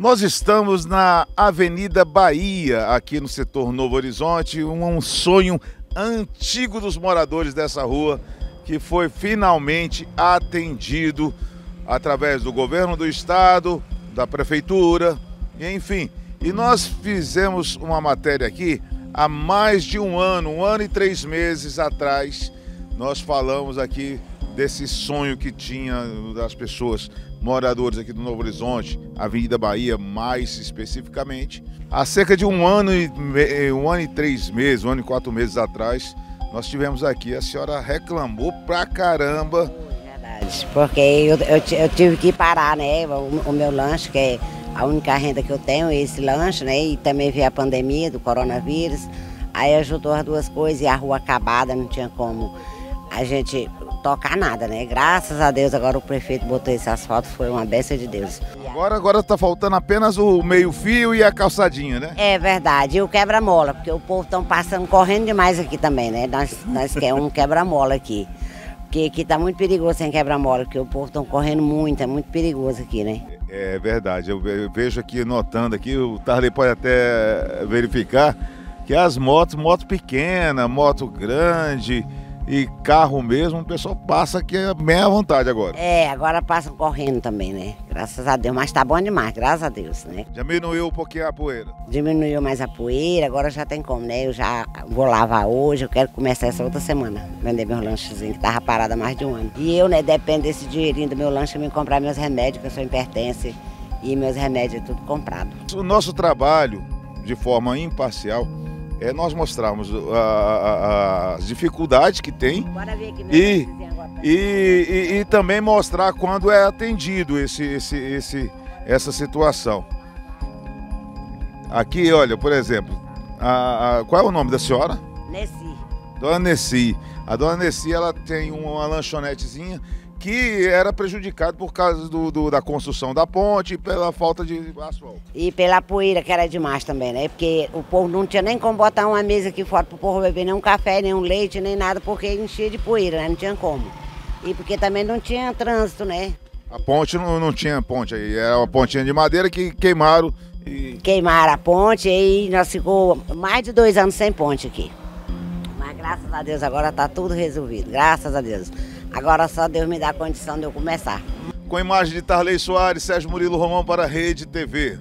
Nós estamos na Avenida Bahia, aqui no setor Novo Horizonte, um sonho antigo dos moradores dessa rua que foi finalmente atendido através do governo do estado, da prefeitura, enfim. E nós fizemos uma matéria aqui há mais de um ano, um ano e três meses atrás. Nós falamos aqui desse sonho que tinha das pessoas moradores aqui do Novo Horizonte, Avenida Bahia mais especificamente. Há cerca de um ano e, um ano e três meses, um ano e quatro meses atrás, nós tivemos aqui, a senhora reclamou pra caramba. Verdade, porque eu, eu, eu tive que parar, né, o, o, meu lanche, que é a única renda que eu tenho, esse lanche, né, e também veio a pandemia do coronavírus, aí ajudou as duas coisas e a rua acabada, não tinha como a gente tocar nada, né? Graças a Deus agora o prefeito botou esse asfalto, foi uma benção de Deus. Agora agora tá faltando apenas o meio-fio e a calçadinha, né? É verdade, e o quebra-mola, porque o povo estão passando correndo demais aqui também, né? Nós, nós queremos um quebra-mola aqui. Porque aqui tá muito perigoso sem quebra-mola, porque o povo estão correndo muito, é muito perigoso aqui, né? É verdade, eu vejo aqui, notando aqui, o Tarley pode até verificar que as motos, moto pequena, moto grande, e carro mesmo, o pessoal passa aqui bem à vontade agora. É, agora passam correndo também, né? Graças a Deus. Mas tá bom demais, graças a Deus, né? Diminuiu um pouquinho a poeira? Diminuiu mais a poeira, agora já tem como, né? Eu já vou lavar hoje, eu quero começar essa outra semana. Vender meus lanchezinhos, que tava parado há mais de um ano. E eu, né, dependo desse dinheirinho do meu lanche me comprar meus remédios, que eu sou hipertense. E meus remédios é tudo comprado. O nosso trabalho, de forma imparcial, é nós mostrarmos as dificuldades que tem e, e, e, e, também mostrar quando é atendido esse, esse, esse, essa situação. Aqui, olha, por exemplo, a, a, qual é o nome da senhora? Nessi. Dona Nessi. A dona Nessi, ela tem uma lanchonetezinha que era prejudicado por causa do, do, da construção da ponte e pela falta de asfalto. E pela poeira, que era demais também, né? Porque o povo não tinha nem como botar uma mesa aqui fora para o povo beber nem um café, nem um leite, nem nada, porque enchia de poeira, né? Não tinha como. E porque também não tinha trânsito, né? A ponte não, não tinha ponte aí, era uma pontinha de madeira que queimaram. E... Queimaram a ponte e nós ficou mais de dois anos sem ponte aqui. Mas graças a Deus agora está tudo resolvido, graças a Deus. Agora só Deus me dá a condição de eu começar. Com a imagem de Tarley Soares, Sérgio Murilo Romão para a Rede TV.